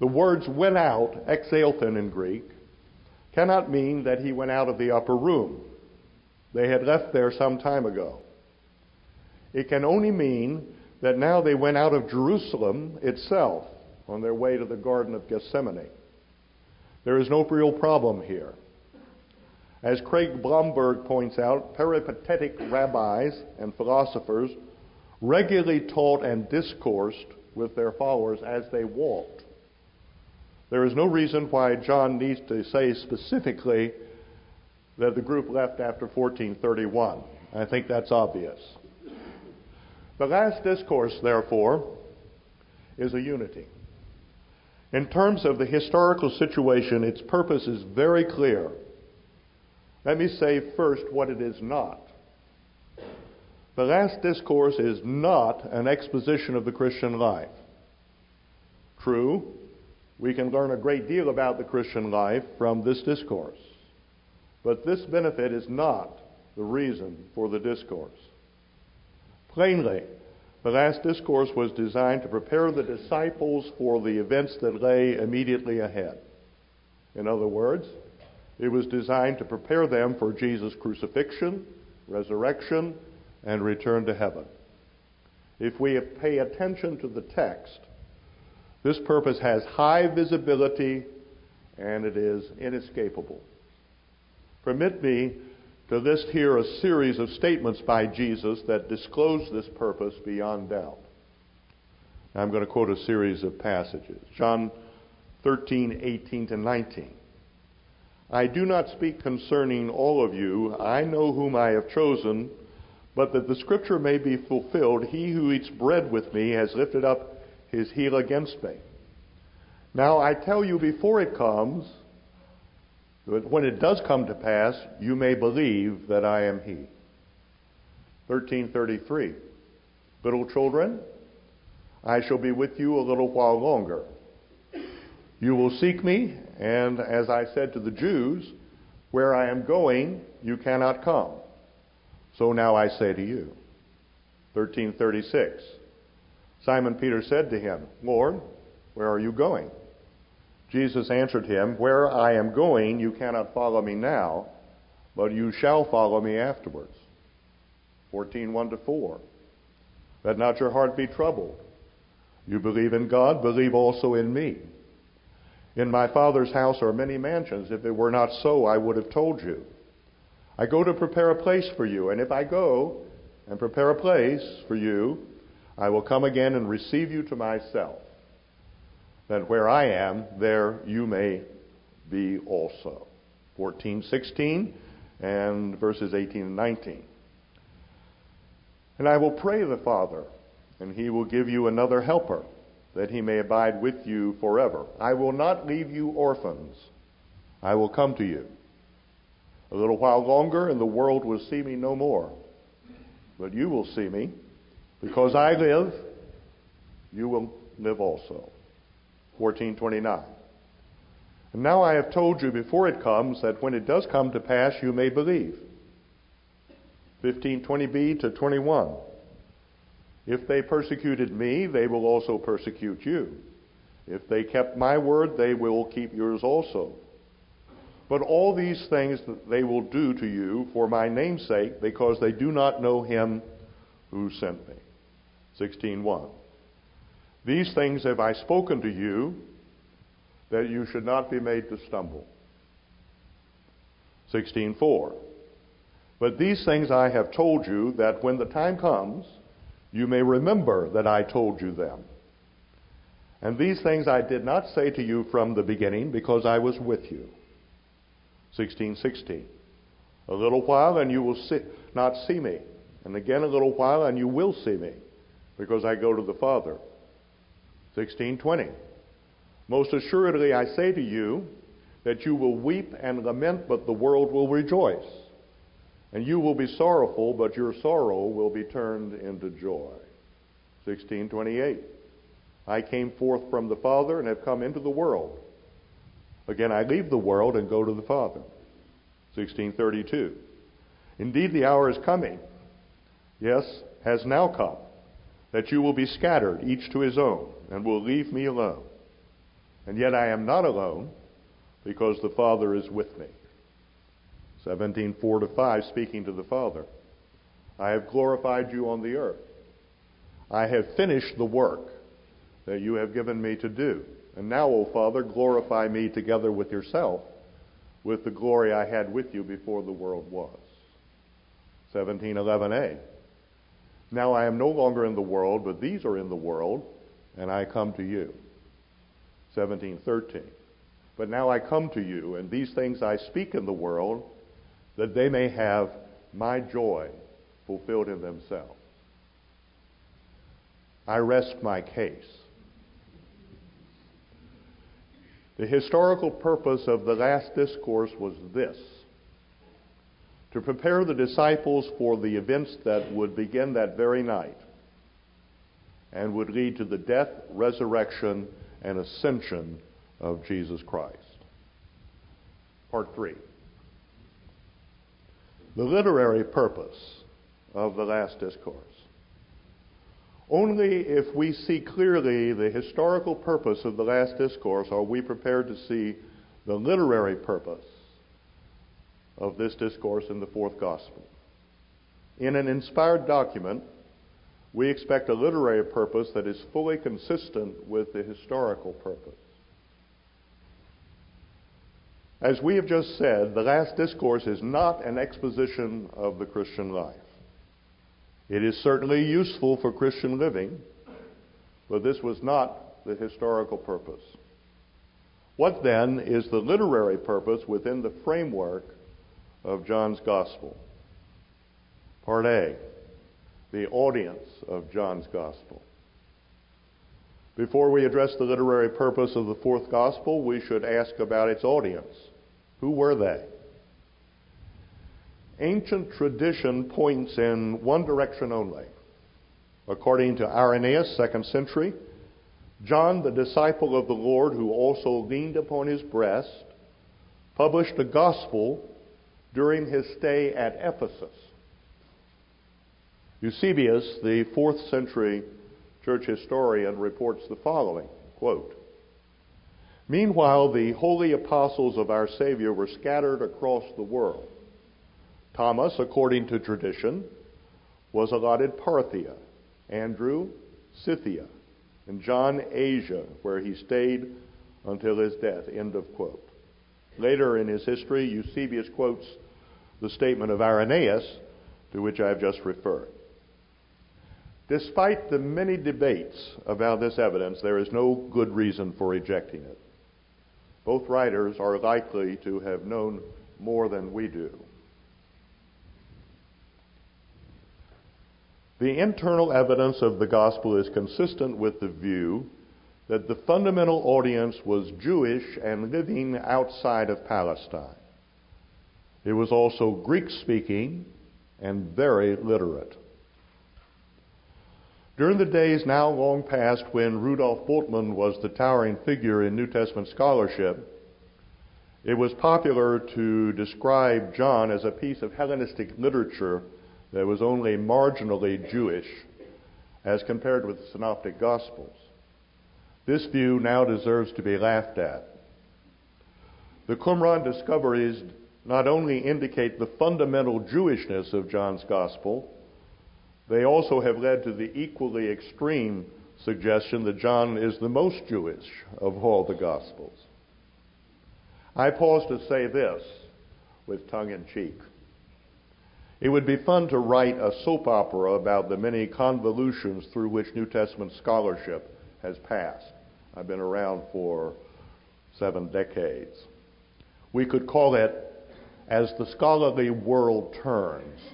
The words went out, exelthen in Greek, cannot mean that he went out of the upper room. They had left there some time ago. It can only mean that now they went out of Jerusalem itself on their way to the Garden of Gethsemane. There is no real problem here. As Craig Blomberg points out, peripatetic rabbis and philosophers regularly taught and discoursed with their followers as they walked. There is no reason why John needs to say specifically that the group left after 1431. I think that's obvious. The last discourse, therefore, is a unity. In terms of the historical situation, its purpose is very clear. Let me say first what it is not. The last discourse is not an exposition of the Christian life. True, we can learn a great deal about the Christian life from this discourse. But this benefit is not the reason for the discourse. Plainly, the last discourse was designed to prepare the disciples for the events that lay immediately ahead. In other words, it was designed to prepare them for Jesus' crucifixion, resurrection, and return to heaven. If we pay attention to the text, this purpose has high visibility and it is inescapable. Permit me to list here a series of statements by Jesus that disclose this purpose beyond doubt. I'm going to quote a series of passages. John 13, 18 to 19. I do not speak concerning all of you. I know whom I have chosen, but that the scripture may be fulfilled, he who eats bread with me has lifted up his heel against me. Now I tell you before it comes, that when it does come to pass, you may believe that I am he. 1333. Little children, I shall be with you a little while longer. You will seek me, and as I said to the Jews, where I am going, you cannot come. So now I say to you. 1336. Simon Peter said to him, Lord, where are you going? Jesus answered him, Where I am going, you cannot follow me now, but you shall follow me afterwards. 14, 1 to 4. Let not your heart be troubled. You believe in God, believe also in me. In my Father's house are many mansions. If it were not so, I would have told you. I go to prepare a place for you, and if I go and prepare a place for you, I will come again and receive you to myself that where I am, there you may be also. 14, 16, and verses 18 and 19. And I will pray the Father, and he will give you another helper, that he may abide with you forever. I will not leave you orphans. I will come to you. A little while longer, and the world will see me no more. But you will see me. Because I live, you will live also. 1429. And now I have told you before it comes that when it does come to pass, you may believe. 1520b to 21. If they persecuted me, they will also persecute you. If they kept my word, they will keep yours also. But all these things that they will do to you for my name's sake, because they do not know him who sent me. 16.1. These things have I spoken to you, that you should not be made to stumble. 16:4 But these things I have told you that when the time comes you may remember that I told you them. And these things I did not say to you from the beginning because I was with you. 16:16 A little while and you will see, not see me, and again a little while and you will see me because I go to the Father. 1620. Most assuredly I say to you that you will weep and lament, but the world will rejoice. And you will be sorrowful, but your sorrow will be turned into joy. 1628. I came forth from the Father and have come into the world. Again, I leave the world and go to the Father. 1632. Indeed, the hour is coming. Yes, has now come that you will be scattered, each to his own, and will leave me alone. And yet I am not alone because the Father is with me. 17:4 to 5 speaking to the Father. I have glorified you on the earth. I have finished the work that you have given me to do. And now, O Father, glorify me together with yourself with the glory I had with you before the world was. 1711a. Now I am no longer in the world, but these are in the world, and I come to you. 1713. But now I come to you, and these things I speak in the world, that they may have my joy fulfilled in themselves. I rest my case. The historical purpose of the last discourse was this to prepare the disciples for the events that would begin that very night and would lead to the death, resurrection, and ascension of Jesus Christ. Part 3. The literary purpose of the last discourse. Only if we see clearly the historical purpose of the last discourse are we prepared to see the literary purpose of this discourse in the fourth gospel. In an inspired document, we expect a literary purpose that is fully consistent with the historical purpose. As we have just said, the last discourse is not an exposition of the Christian life. It is certainly useful for Christian living, but this was not the historical purpose. What then is the literary purpose within the framework of John's Gospel? Part A, the audience of John's Gospel. Before we address the literary purpose of the fourth Gospel, we should ask about its audience. Who were they? ancient tradition points in one direction only. According to Irenaeus, second century, John, the disciple of the Lord, who also leaned upon his breast, published a gospel during his stay at Ephesus. Eusebius, the fourth century church historian, reports the following quote, Meanwhile, the holy apostles of our Savior were scattered across the world Thomas, according to tradition, was allotted Parthia, Andrew, Scythia, and John, Asia, where he stayed until his death. End of quote. Later in his history, Eusebius quotes the statement of Irenaeus, to which I have just referred. Despite the many debates about this evidence, there is no good reason for rejecting it. Both writers are likely to have known more than we do. The internal evidence of the gospel is consistent with the view that the fundamental audience was Jewish and living outside of Palestine. It was also Greek speaking and very literate. During the days now long past when Rudolf Bultmann was the towering figure in New Testament scholarship, it was popular to describe John as a piece of Hellenistic literature that was only marginally Jewish as compared with the Synoptic Gospels. This view now deserves to be laughed at. The Qumran discoveries not only indicate the fundamental Jewishness of John's Gospel, they also have led to the equally extreme suggestion that John is the most Jewish of all the Gospels. I pause to say this with tongue in cheek. It would be fun to write a soap opera about the many convolutions through which New Testament scholarship has passed. I've been around for seven decades. We could call it As the Scholarly World Turns.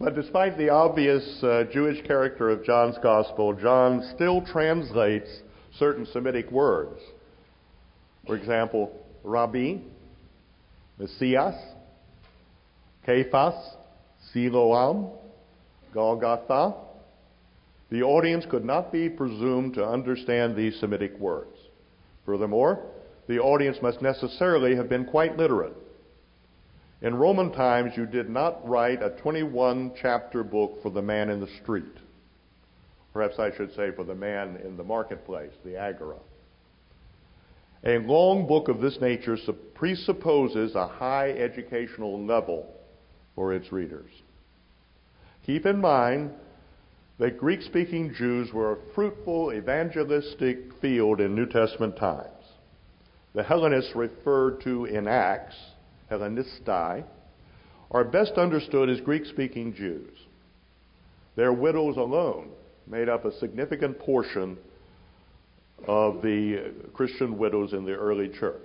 But despite the obvious uh, Jewish character of John's Gospel, John still translates certain Semitic words. For example, Rabbi, Messias, Cephas, Siloam, Golgotha. The audience could not be presumed to understand these Semitic words. Furthermore, the audience must necessarily have been quite literate. In Roman times, you did not write a 21 chapter book for the man in the street. Perhaps I should say for the man in the marketplace, the agora. A long book of this nature presupposes a high educational level for its readers. Keep in mind that Greek speaking Jews were a fruitful evangelistic field in New Testament times. The Hellenists referred to in Acts, Hellenistai, are best understood as Greek speaking Jews. Their widows alone made up a significant portion of the Christian widows in the early church.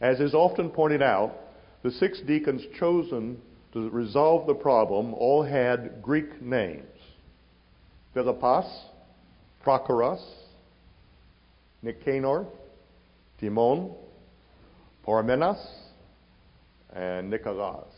As is often pointed out, the six deacons chosen to resolve the problem all had Greek names Philippos, Prochorus, Nicanor, Timon, Parmenas, and Nicholas.